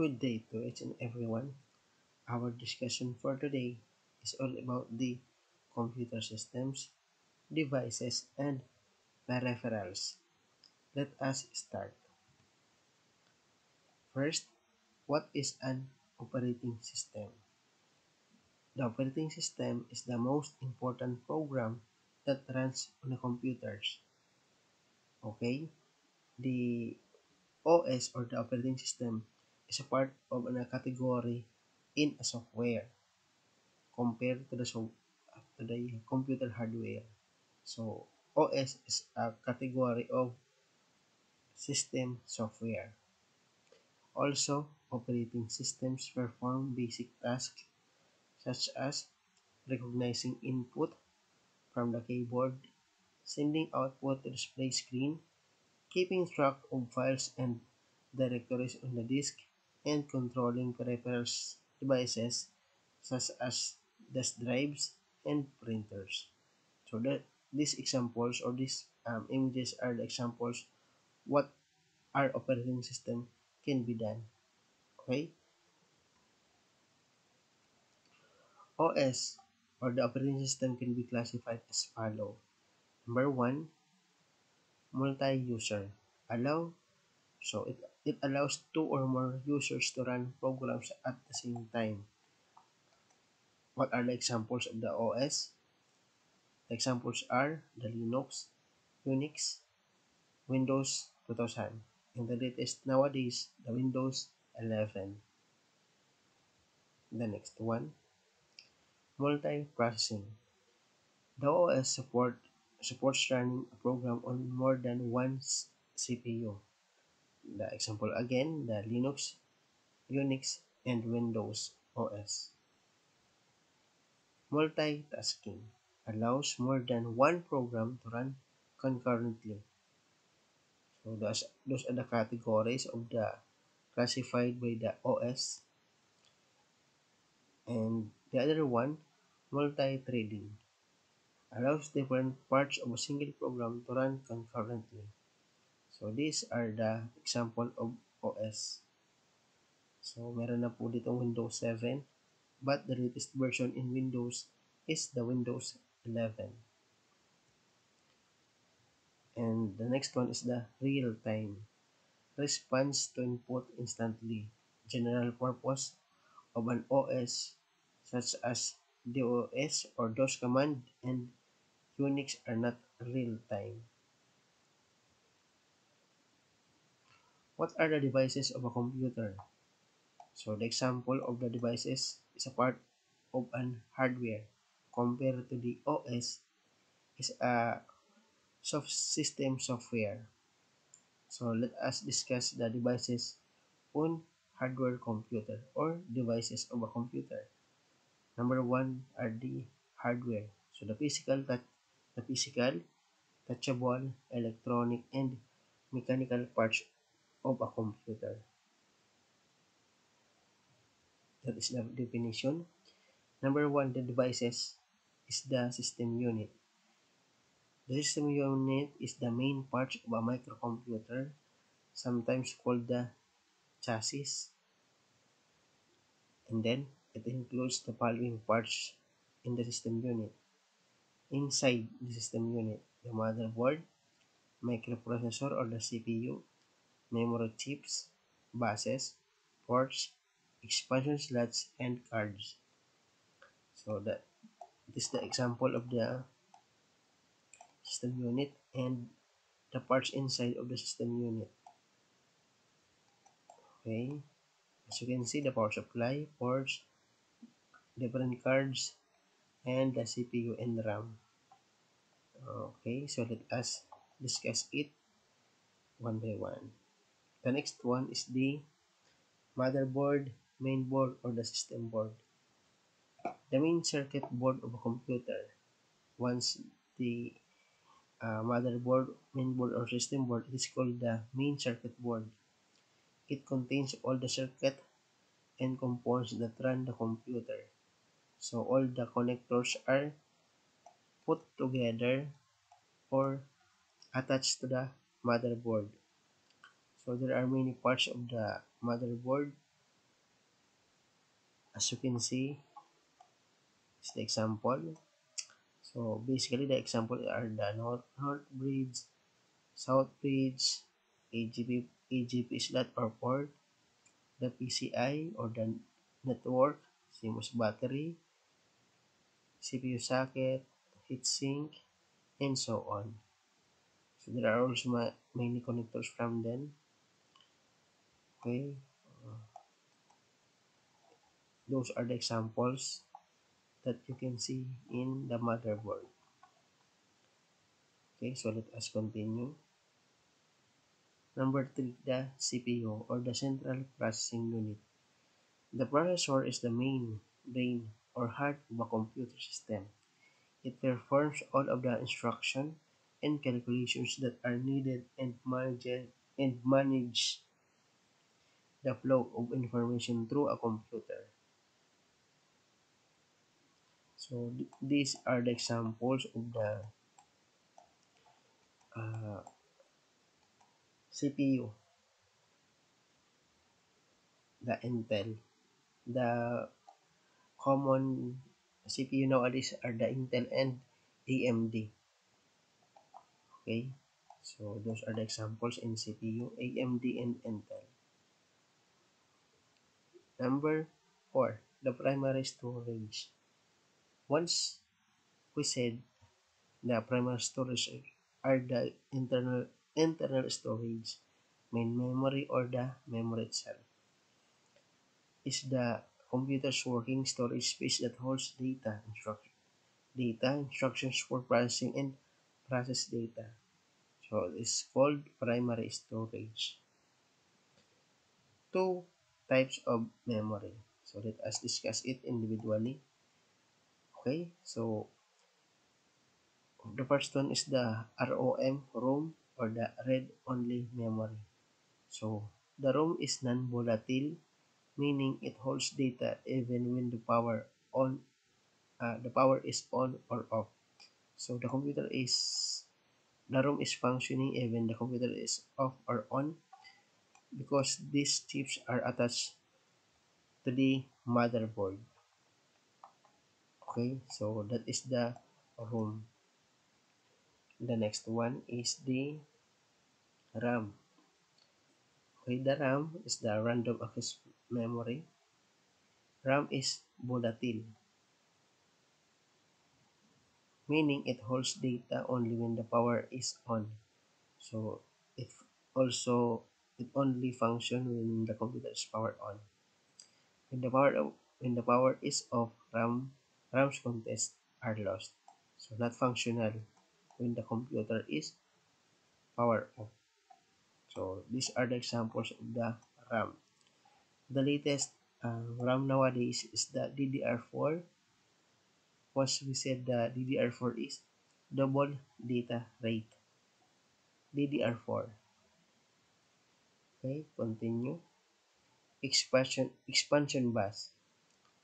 Good day to each and everyone. Our discussion for today is all about the computer systems, devices, and peripherals. Let us start. First, what is an operating system? The operating system is the most important program that runs on the computers. Okay? The OS or the operating system is a part of a category in a software compared to the so to the computer hardware. So OS is a category of system software. Also, operating systems perform basic tasks such as recognizing input from the keyboard, sending output to the display screen, keeping track of files and directories on the disk, and controlling peripherals devices such as disk drives and printers. So that these examples or these um, images are the examples what our operating system can be done. Okay. OS or the operating system can be classified as follow. Number one, multi-user. Allow so it, it allows two or more users to run programs at the same time. What are the examples of the OS? The examples are the Linux, Unix, Windows 2000, and the latest nowadays, the Windows 11. The next one, multiprocessing. The OS support supports running a program on more than one CPU. The example again, the Linux, Unix, and Windows OS. Multitasking allows more than one program to run concurrently. So those, those are the categories of the classified by the OS. And the other one, multi-threading, allows different parts of a single program to run concurrently. So these are the example of OS. So meron na po ditong Windows 7 but the latest version in Windows is the Windows 11. And the next one is the real-time. Response to input instantly. General purpose of an OS such as DOS or DOS command and Unix are not real-time. What are the devices of a computer? So the example of the devices is a part of an hardware compared to the OS is a soft system software. So let us discuss the devices on hardware computer or devices of a computer. Number one are the hardware. So the physical, that the physical, touchable, electronic, and mechanical parts of a computer. That is the definition. Number one, the devices is the system unit. The system unit is the main part of a microcomputer, sometimes called the chassis. And then, it includes the following parts in the system unit. Inside the system unit, the motherboard, microprocessor or the CPU, memory chips, buses, ports, expansion slots, and cards. So that this is the example of the system unit and the parts inside of the system unit. Okay, as you can see, the power supply, ports, different cards, and the CPU and RAM. Okay, so let us discuss it one by one. The next one is the motherboard, main board, or the system board. The main circuit board of a computer. Once the uh, motherboard, main board, or system board, is called the main circuit board. It contains all the circuit and components that run the computer. So all the connectors are put together or attached to the motherboard. So there are many parts of the motherboard. As you can see is the example. So basically the example are the north, north bridge south bridge agp agp slot or port the pci or the network CMOS battery cpu socket heatsink and so on. So there are also many connectors from them okay. Those are the examples that you can see in the motherboard. Okay so let us continue. Number three the cpu or the central processing unit. The processor is the main brain or heart of a computer system. It performs all of the instruction and calculations that are needed and manage and manage the flow of information through a computer. So th these are the examples of the uh, CPU, the Intel, the common CPU nowadays are the Intel and AMD. Okay, so those are the examples in CPU, AMD and Intel. Number 4. The primary storage. Once we said the primary storage are the internal internal storage, main memory or the memory itself is the computer's working storage space that holds data instruction data instructions for processing and process data so it's called primary storage two types of memory. So let us discuss it individually. Okay so the first one is the ROM ROM or the read only memory. So the ROM is non-volatile meaning it holds data even when the power on uh, the power is on or off. So the computer is the ROM is functioning even the computer is off or on because these chips are attached to the motherboard. Okay, so that is the ROM. The next one is the RAM. Okay, the RAM is the random access memory. RAM is volatile, meaning it holds data only when the power is on. So it also it only function when the computer is powered on. When the power when the power is off, RAM RAM's contents are lost. So not functional when the computer is powered off. So these are the examples of the RAM. The latest uh, RAM nowadays is the DDR4. Once we said the DDR4 is double data rate. DDR4. Okay, continue. Expansion expansion bus.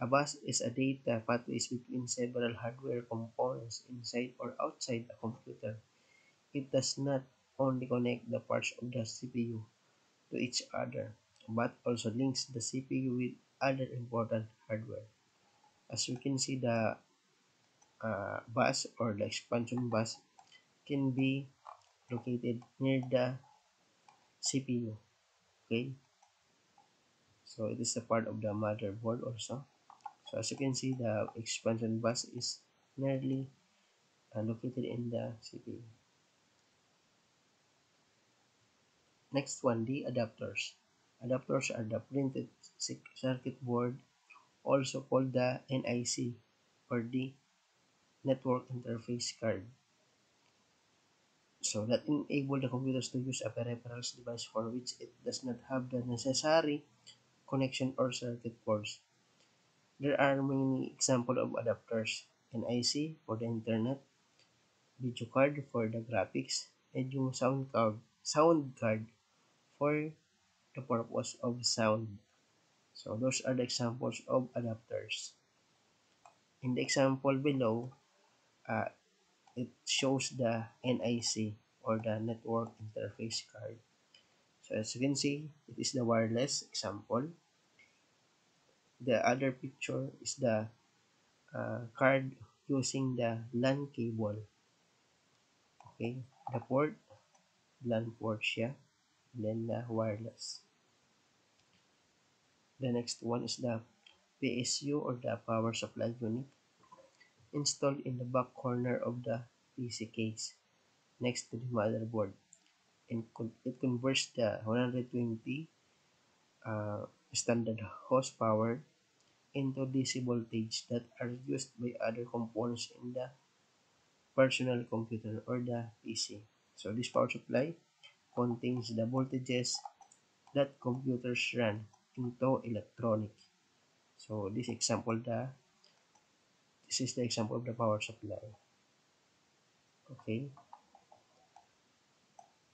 A bus is a data pathways between several hardware components inside or outside a computer. It does not only connect the parts of the CPU to each other, but also links the CPU with other important hardware. As you can see, the uh, bus or the expansion bus can be located near the CPU. Okay, so it is a part of the motherboard also. So as you can see, the expansion bus is nearly uh, located in the CPU. Next one, the adapters. Adapters are the printed circuit board, also called the NIC or the network interface card. So that enable the computers to use a peripherals device for which it does not have the necessary connection or circuit boards. There are many examples of adapters. NIC for the internet, video card for the graphics, and yung sound card, sound card for the purpose of sound. So those are the examples of adapters. In the example below, uh, it shows the NIC or the network interface card. So as you can see, it is the wireless example. The other picture is the uh, card using the LAN cable. Okay, the port, LAN port siya, then the wireless. The next one is the PSU or the power supply unit installed in the back corner of the PC case next to the motherboard and it converts the 120 uh, standard horsepower into DC voltage that are used by other components in the personal computer or the PC. So this power supply contains the voltages that computers run into electronic. So this example the this is the example of the power supply. Okay.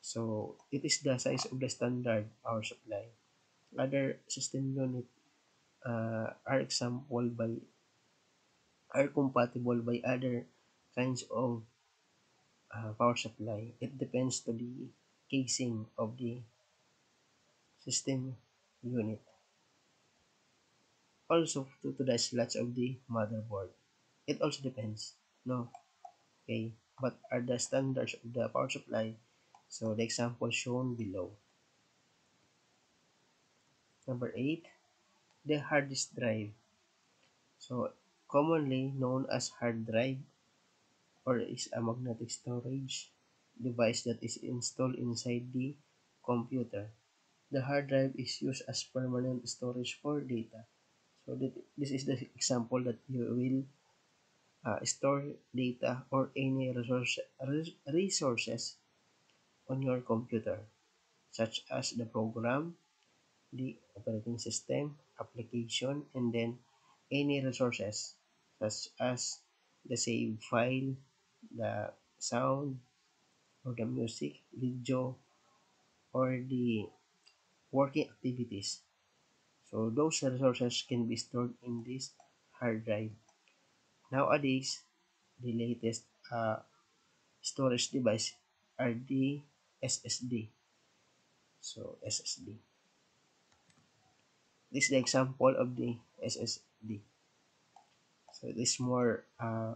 So it is the size of the standard power supply. Other system unit uh, are example by are compatible by other kinds of uh, power supply. It depends to the casing of the system unit. Also to, to the slots of the motherboard. It also depends. No. Okay. What are the standards of the power supply? So the example shown below. Number 8, the hard disk drive. So commonly known as hard drive or is a magnetic storage device that is installed inside the computer. The hard drive is used as permanent storage for data. So that, this is the example that you will uh, store data or any resource, resources on your computer, such as the program, the operating system, application, and then any resources such as the save file, the sound, or the music, video, or the working activities. So those resources can be stored in this hard drive. Nowadays, the latest uh, storage device are the SSD. So SSD. This is the example of the SSD. So it is more uh,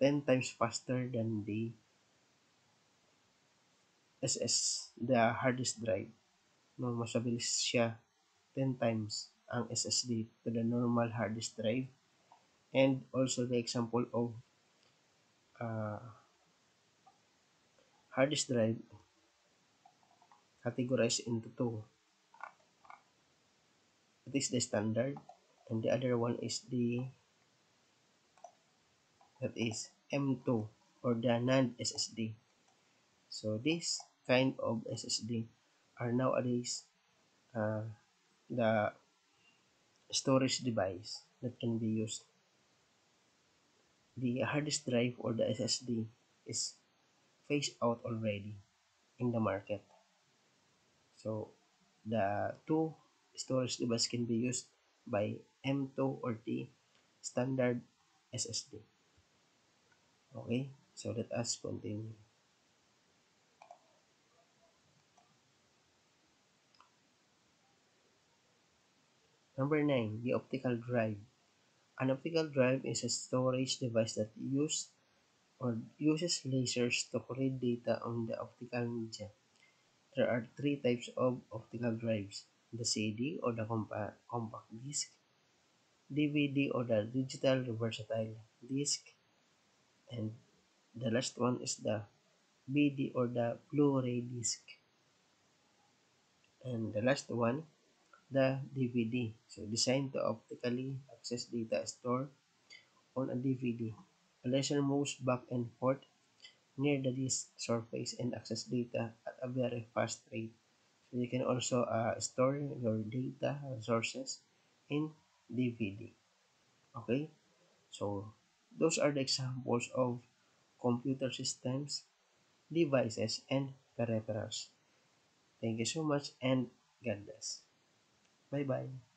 10 times faster than the SS, the hard disk drive. No, mas siya 10 times ang SSD to the normal hard disk drive. And also the example of uh, hard disk drive categorized into two. It is the standard and the other one is the that is M2 or the NAND SSD. So this kind of SSD are nowadays uh, the storage device that can be used. The hard disk drive or the SSD is phased out already in the market. So the two storage device can be used by M2 or the standard SSD. Okay, so let us continue. Number 9, the optical drive. An optical drive is a storage device that use or uses lasers to read data on the optical media. There are three types of optical drives, the CD or the compa compact disc, DVD or the digital versatile disc, and the last one is the BD or the Blu-ray disc. And the last one, the DVD. So designed to optically access data stored on a DVD. A laser moves back and forth near the disk surface and access data at a very fast rate. So you can also uh, store your data sources in DVD. Okay, so those are the examples of computer systems, devices, and peripherals. Thank you so much and God bless. Bye-bye.